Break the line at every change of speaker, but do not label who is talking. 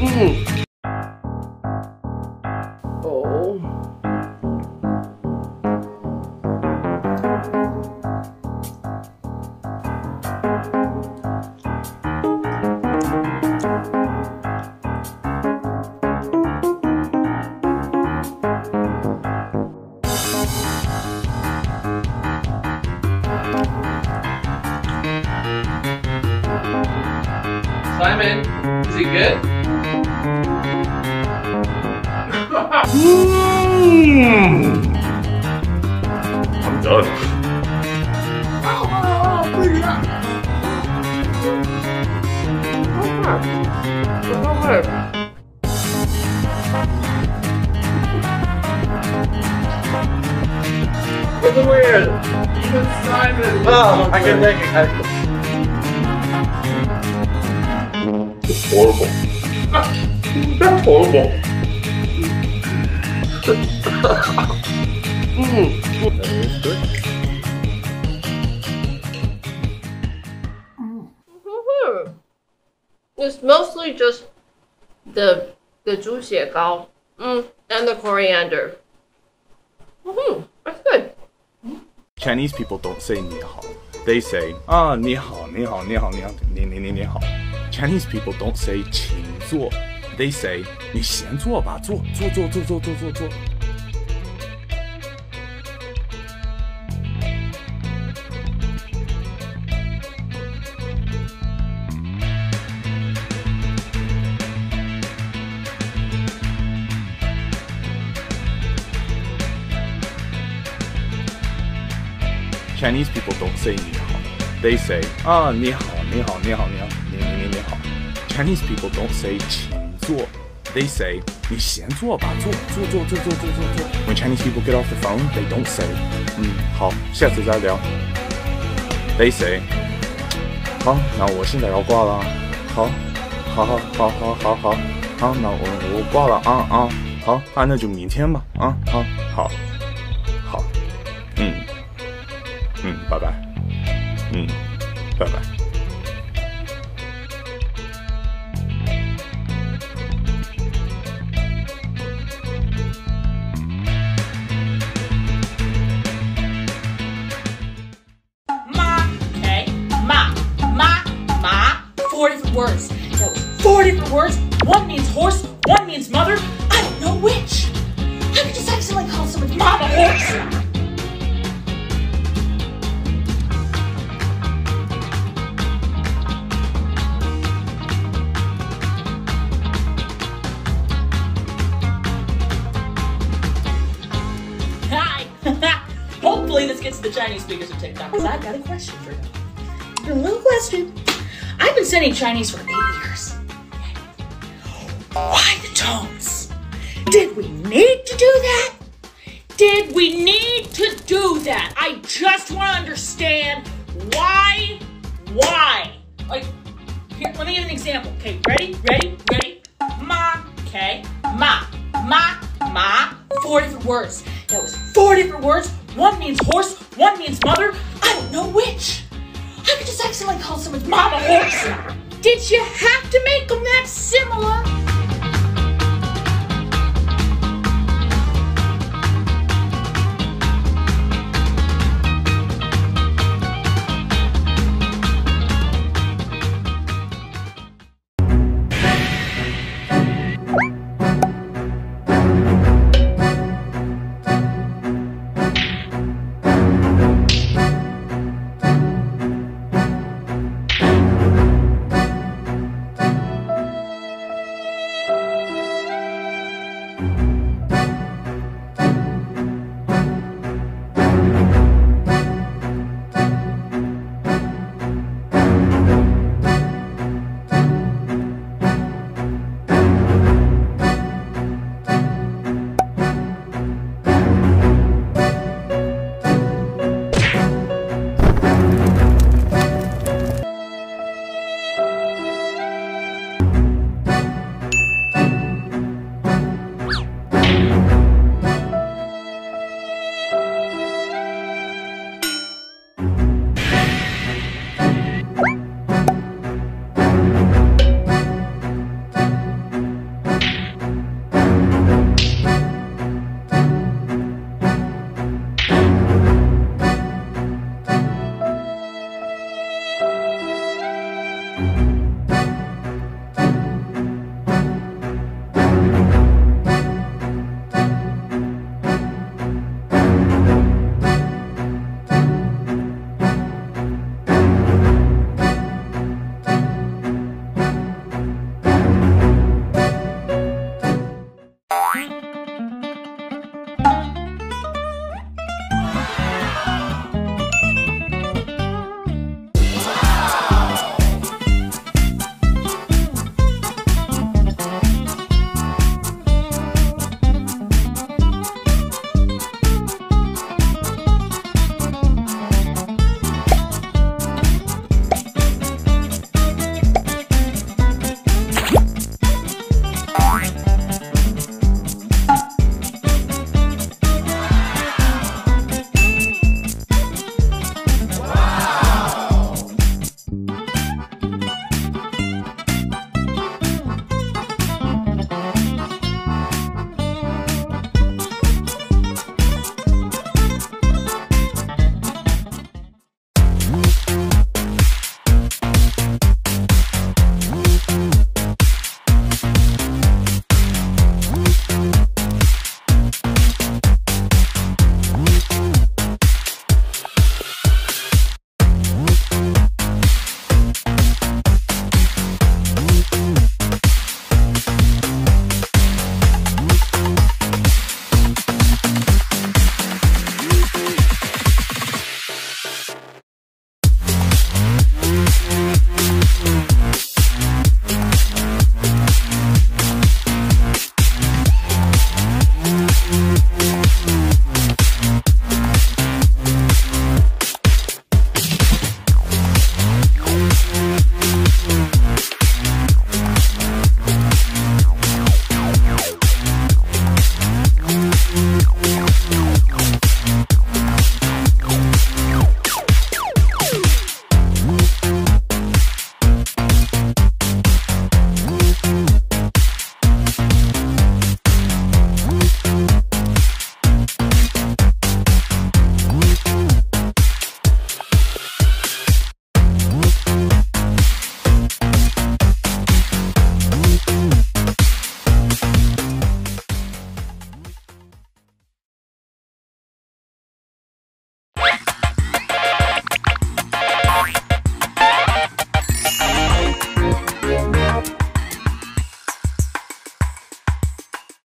嗯。climb. Is it good? mm.
I'm done. Oh, oh, oh, okay. Okay.
It's weird. Even Simon.
Oh, I can take it. horrible. That's horrible.
mm. It's mostly just the the 猪血糕, mm, and the coriander. Mm-hmm, that's good.
Chinese people don't say 你好. They say 啊你好你好你好你好你你你你好. Chinese people don't say 请坐. They say 你先坐吧坐坐坐坐坐坐坐坐。Chinese people don't say 你好. They say 啊你好你好你好你好你你你好. Chinese people don't say 请坐. They say 你先坐吧坐坐坐坐坐坐坐坐。When Chinese people get off the phone, they don't say 嗯好下次再聊。They say 好那我现在要挂了。好，好好好好好好好那我我挂了啊啊好啊那就明天吧啊好好好嗯。嗯，拜拜。嗯，拜拜。
Ma, okay? Ma, ma, ma. Four different words. No, four different words. One means horse, one means mother. I don't know which. I could just accidentally call someone's mom a horse. Chinese speakers of TikTok because I've got a question for you. A little question. I've been studying Chinese for eight years. Why the tones? Did we need to do that? Did we need to do that? I just want to understand why. Why? Like, here, let me give an example. Okay, ready? Ready? Ready? Ma. Okay. Ma. Ma. Ma. Four different words. That was four different words. One means horse, one means mother. I don't know which. I could just accidentally call someone's mom a horse. Did you have to make them that similar?